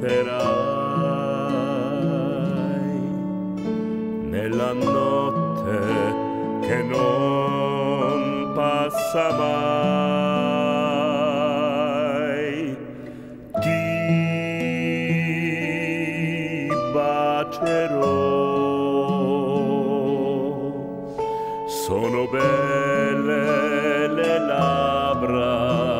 ascolterai nella notte che non passa mai. Ti bacerò, sono belle le labbra.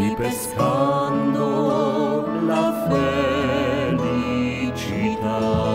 ripescando la felicità.